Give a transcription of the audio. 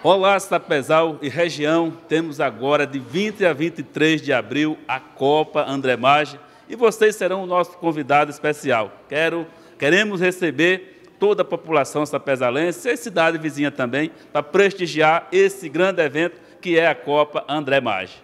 Olá, Sapezal e região. Temos agora de 20 a 23 de abril a Copa André Maggi e vocês serão o nosso convidado especial. Quero, queremos receber toda a população sapezalense e cidade vizinha também para prestigiar esse grande evento que é a Copa André Maggi.